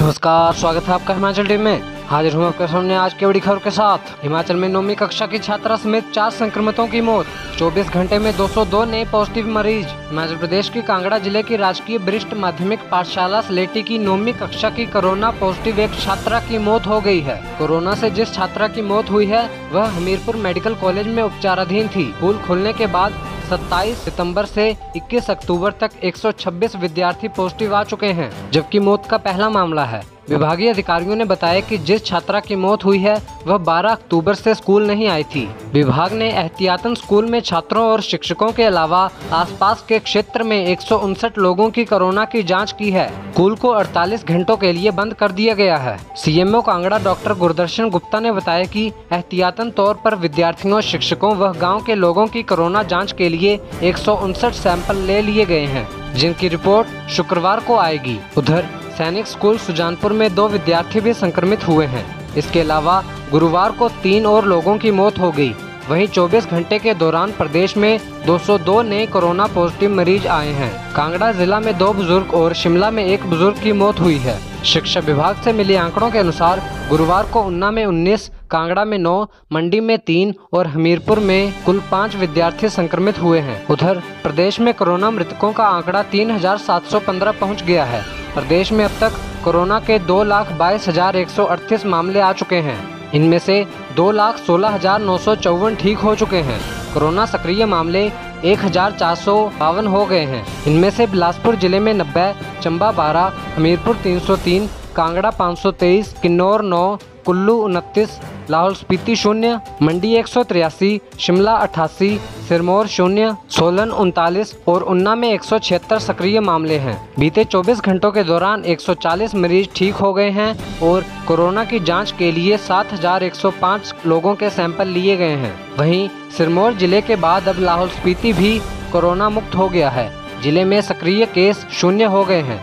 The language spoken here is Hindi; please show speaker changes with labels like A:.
A: नमस्कार, स्वागत है आपका हिमाचल टीम में। हाजिर हूँ आपके सामने आज की बड़ी खबर के साथ। हिमाचल में नौवीं कक्षा की छात्रा समेत चार संक्रमितों की मौत। 24 घंटे में 202 नए पॉजिटिव मरीज़। हिमाचल प्रदेश की कांगड़ा ज़िले की राजकीय वरिष्ठ माध्यमिक पाठशाला सलेटी की नौवीं कक्षा की कोरोना पॉजिटिव एक छात्रा की मौत हो गई है। कोरोना से जिस छात्रा की मौत हुई है, वह हमीरपुर मेडिकल कॉलेज में उपचाराधीन थी। स्कूल खुलने के बाद 27 सितंबर से 21 अक्टूबर तक 126 विद्यार्थी पॉजिटिव आ चुके हैं, जबकि मौत का पहला मामला है। विभागीय अधिकारियों ने बताया कि जिस छात्रा की मौत हुई है, वह 12 अक्टूबर से स्कूल नहीं आई थी। विभाग ने एहतियातन स्कूल में छात्रों और शिक्षकों के अलावा आसपास के क्षेत्र में एक सौ उनसठ लोगों की कोरोना की जाँच की है। स्कूल को 48 घंटों के लिए बंद कर दिया गया है। सीएमओ कांगड़ा डॉक्टर गुरदर्शन गुप्ता ने बताया की एहतियातन तौर पर विद्यार्थियों शिक्षकों व गाँव के लोगों की कोरोना जाँच के लिए एक सौ उनसठ सैंपल ले लिए गए हैं। जिनकी रिपोर्ट शुक्रवार को आएगी। उधर सैनिक स्कूल सुजानपुर में दो विद्यार्थी भी संक्रमित हुए हैं। इसके अलावा गुरुवार को तीन और लोगों की मौत हो गई। वहीं 24 घंटे के दौरान प्रदेश में 202 नए कोरोना पॉजिटिव मरीज़ आए हैं। कांगड़ा जिला में दो बुज़ुर्ग और शिमला में एक बुज़ुर्ग की मौत हुई है। शिक्षा विभाग से मिले आंकड़ों के अनुसार गुरुवार को उन्ना में 19, कांगड़ा में 9, मंडी में तीन और हमीरपुर में कुल पाँच विद्यार्थी संक्रमित हुए हैं। उधर प्रदेश में कोरोना मृतकों का आंकड़ा तीन पहुँच गया है। प्रदेश में अब तक कोरोना के दो लाख बाईस हज़ार एक सौ अड़तीस मामले आ चुके हैं। इनमें से दो लाख सोलह हज़ार नौ सौ चौवन ठीक हो चुके हैं। कोरोना सक्रिय मामले एक हज़ार चार सौ बावन हो गए हैं। इनमें से बिलासपुर ज़िले में नब्बे, चंबा बारह, हमीरपुर तीन सौ तीन कांगड़ा पाँच सौ तेईस किन्नौर नौ कुल्लू उनतीस लाहौल स्पीति शून्य मंडी एक सौ तिरासी शिमला अठासी सिरमौर शून्य सोलन उनतालीस और उन्ना में एक सौ छिहत्तर सक्रिय मामले हैं। बीते 24 घंटों के दौरान 140 मरीज़ ठीक हो गए हैं और कोरोना की जाँच के लिए 7,105 लोगों के सैंपल लिए गए हैं। वहीं सिरमौर ज़िले के बाद अब लाहौल स्पीति भी कोरोना मुक्त हो गया है। ज़िले में सक्रिय केस शून्य हो गए हैं।